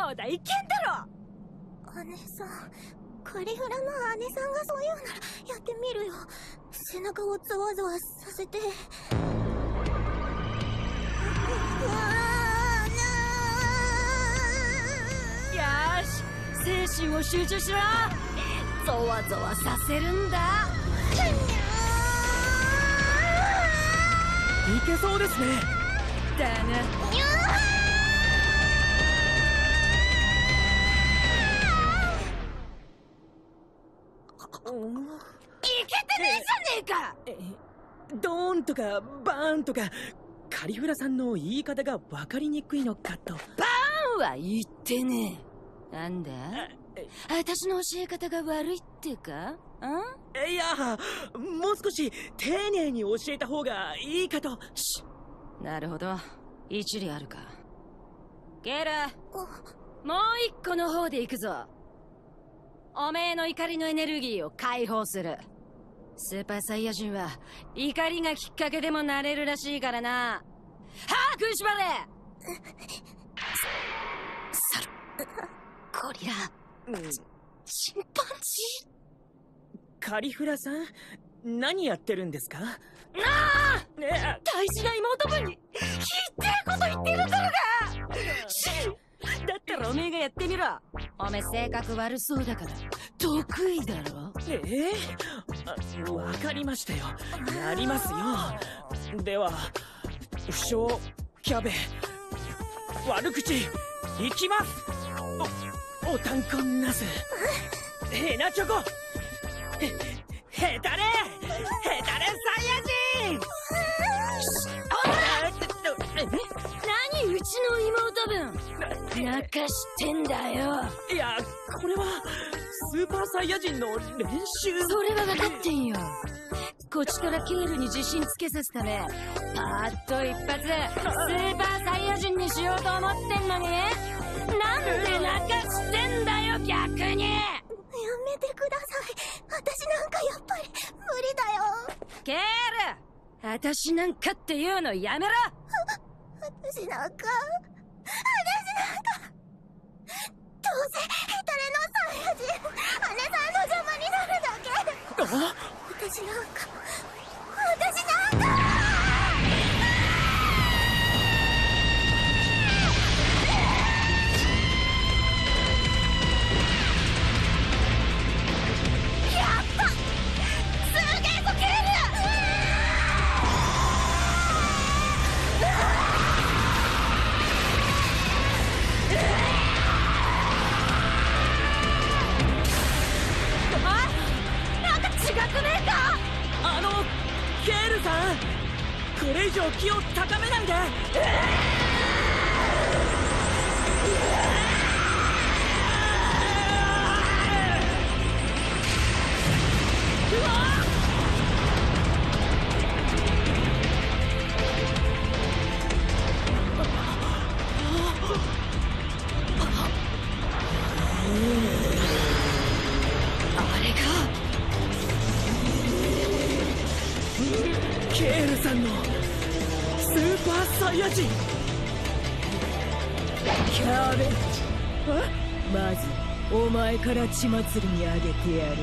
そうだいけんだろ。姉さんカリフラの姉さんがそう言うならやってみるよ。背中をゾワゾワさせて。よし精神を集中しろ。ゾワゾワさせるんだ。いけそうですね。だなねえじゃねえか！ドーンとかバーンとかカリフラさんの言い方が分かりにくいのかと。バーンは言ってねえ。なんだ？私の教え方が悪いってか？いやもう少し丁寧に教えた方がいいかと。しなるほど。一理あるか。ゲルもう一個の方で行くぞ。おめえの怒りのエネルギーを解放するスーパーサイヤ人は怒りがきっかけでもなれるらしいからな。はあ食いしばれ！サルゴリラ、チンパンジー？カリフラさん何やってるんですか？なあ、ね、大事な妹分にひってえこと言ってるからだ！しだったらおめえがやってみろ。おめえ性格悪そうだから得意だろ？ええ？わかりましたよ。やりますよ。では負傷キャベ悪口いきます。おおたんこなす。ヘナチョコ。へへたれ。へたれサイヤ人泣かしてんだよいやこれはスーパーサイヤ人の練習。それは分かってんよ。こちとらケールに自信つけさすためパーッと一発スーパーサイヤ人にしようと思ってんのになんで泣かしてんだよ逆に。やめてください。私なんかやっぱり無理だよ。ケール私なんかっていうのやめろ。私なんか私なんかこれ以上気を高めないで。うケールさんのスーパーサイヤ人。キャベまずお前から血祭りにあげてやる。